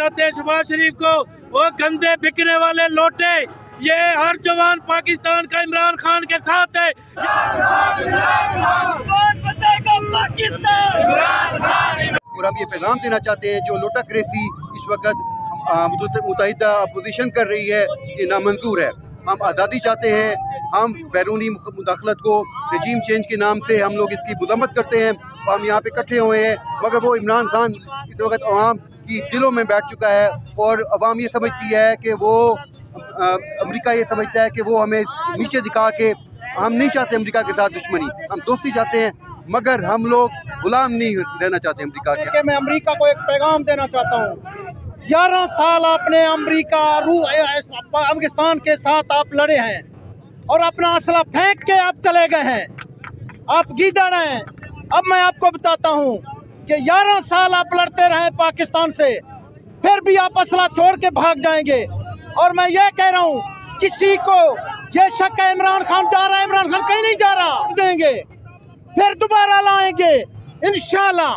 चाहते हैं शबाज शरीफ को, वो गंदे बिकने वाले लोटे, ये हर जवान पाकिस्तान का इमरान खान के साथ है। और हम ये पैगाम देना चाहते हैं, जो लोटा क्रेसी इस वक्त मुतहदा अपोजिशन कर रही है, ये नामंजूर है। हम आज़ादी चाहते हैं, हम बैरूनी मुदाखलत को रजीम चेंज के नाम से हम लोग इसकी मजम्मत करते हैं हम यहाँ पे इकट्ठे हुए हैं, मगर वो इमरान खान इस वक्त आवाम की दिलों में बैठ चुका है और अवाम ये समझती है कि वो अमेरिका ये समझता है कि वो हमें नीचे दिखा के, हम नहीं चाहते अमेरिका के साथ दुश्मनी, हम दोस्ती चाहते हैं, मगर हम लोग गुलाम नहीं रहना चाहते अमेरिका के मैं अमेरिका को एक पैगाम देना चाहता हूँ। ग्यारह साल आपने अमेरिका अफ़गानिस्तान के साथ आप लड़े हैं और अपना असला फेंक के आप चले गए हैं। आप गीदड़ हैं। अब मैं आपको बताता हूँ कि ग्यारह साल आप लड़ते रहे पाकिस्तान से, फिर भी आप असला छोड़ के भाग जाएँगे। और मैं ये कह रहा हूँ, किसी को ये शक है इमरान खान जा रहा है, इमरान खान कहीं नहीं जा रहा देंगे। फिर दोबारा लाएँगे इनशाला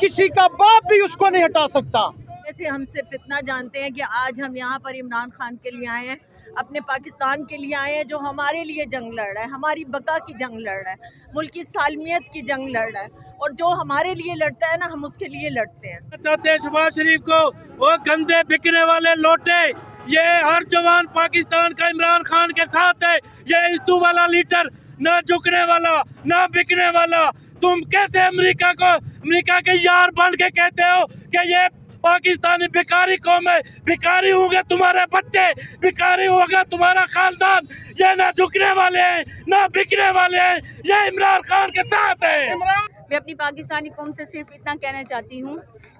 किसी का बाप भी उसको नहीं हटा सकता। से हम सिर्फ़ इतना जानते हैं कि आज हम यहाँ पर इमरान खान के लिए आए हैं। अपने पाकिस्तान के लिए आए हैं, जो हमारे लिए जंग लड़ रहा है, हमारी बका की जंग लड़ रहा है, मुल्क की सालमियत की जंग लड़ रहा है, और जो हमारे लिए लड़ता है ना, हम उसके लिए लड़ते हैं। चाहते हैं शबाज शरीफ को वो गंदे बिकने वाले लोटे, ये हर जवान पाकिस्तान का इमरान खान के साथ है, ये इस्तू वाला लीटर न झुकने वाला, न बिकने वाला। तुम कैसे अमेरिका को, अमेरिका के यार बन के कहते हो कि ये पाकिस्तानी भिकारी कौम है। भिकारी होंगे तुम्हारे बच्चे भिकारी होगा तुम्हारा खानदान। ये ना झुकने वाले हैं, ना बिकने वाले हैं, ये इमरान खान के साथ है। मैं अपनी पाकिस्तानी कौम से सिर्फ़ इतना कहना चाहती हूँ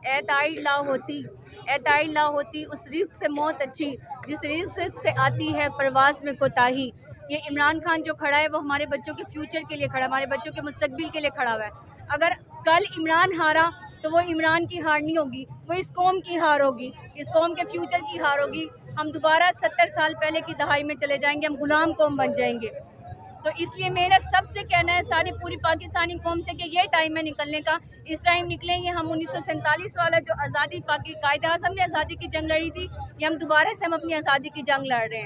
एताइड ला होती एताइड ला होती, उस रिस्क से मौत अच्छी, जिस रिस्क से आती है प्रवास में कोताही। ये इमरान खान जो खड़ा है, वो हमारे बच्चों के फ्यूचर के लिए खड़ा है, हमारे बच्चों के मुस्तबिल के लिए खड़ा हुआ है। अगर कल इमरान हारा तो वो इमरान की हार नहीं होगी, वो इस कौम की हार होगी, इस कौम के फ्यूचर की हार होगी। हम दोबारा सत्तर साल पहले की दहाई में चले जाएँगे, हम गुलाम कौम बन जाएँगे। तो इसलिए मेरा सबसे कहना है सारी पूरी पाकिस्तानी कौम से कि ये टाइम है निकलने का। इस टाइम निकलेंगे हम उन्नीस वाला जो आज़ादी पाकि कायद आज़म ने आज़ादी की जंग लड़ी थी, ये हम दोबारा से हम अपनी आज़ादी की जंग लड़ रहे हैं।